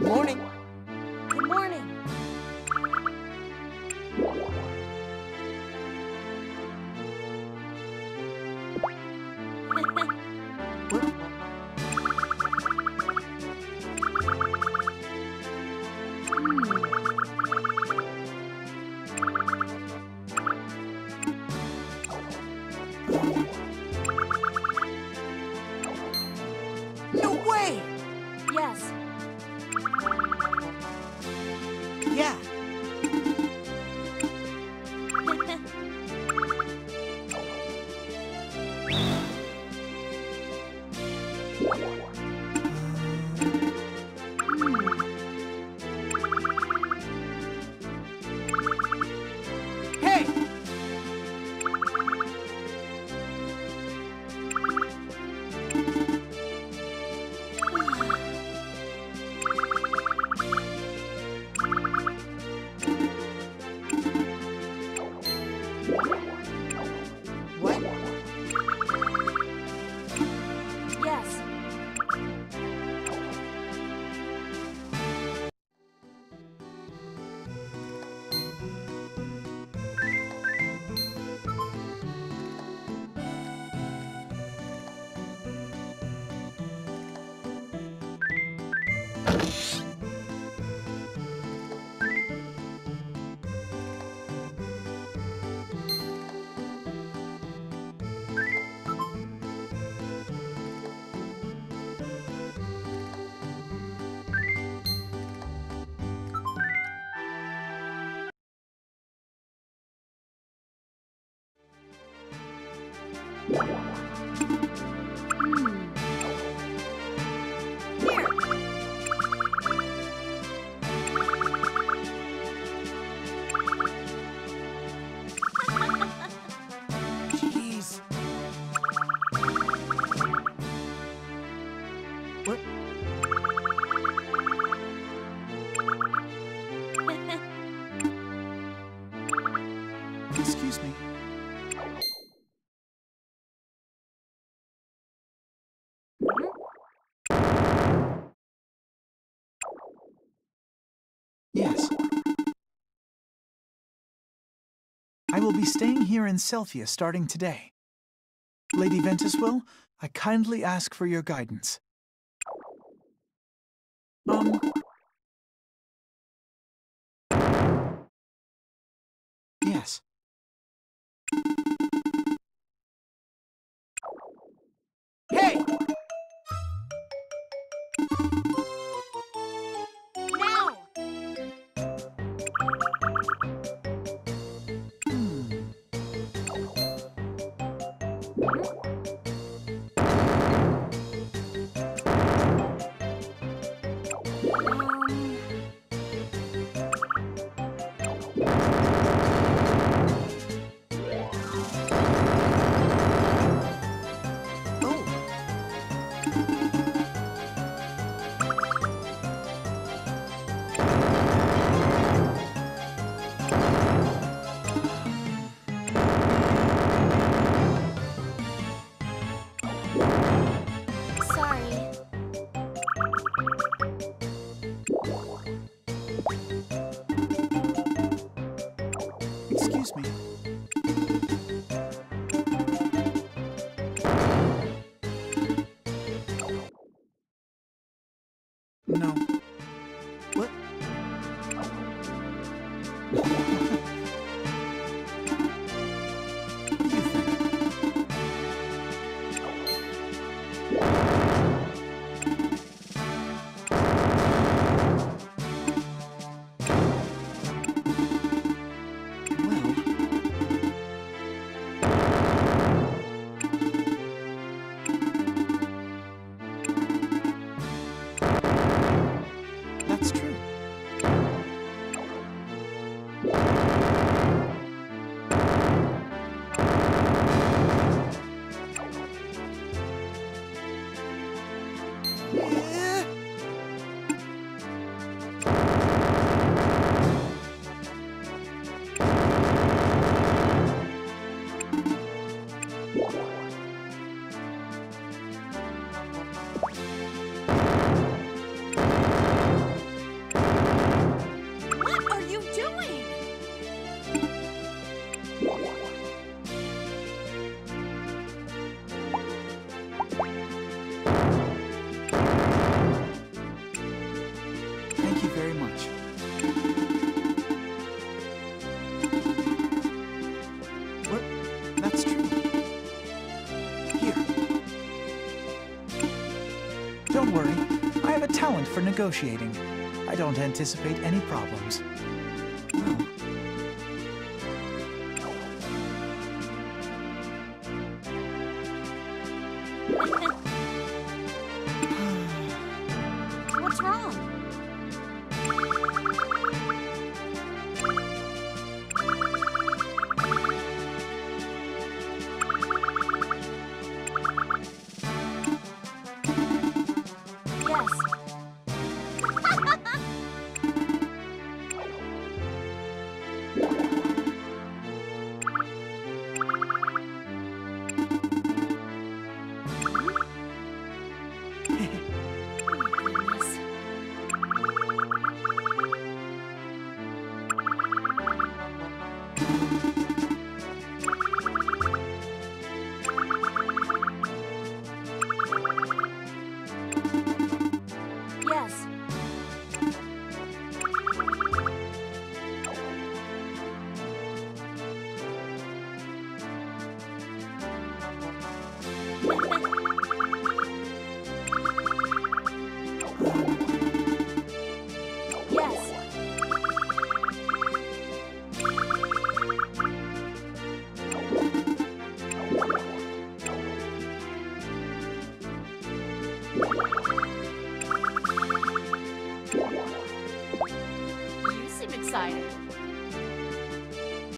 Morning. Good morning. No hmm. Hey! What? Yes. I will be staying here in Selphia starting today. Lady Ventuswil, I kindly ask for your guidance. Um. Um, No. Thank you very much. What? That's true. Here. Don't worry. I have a talent for negotiating. I don't anticipate any problems. You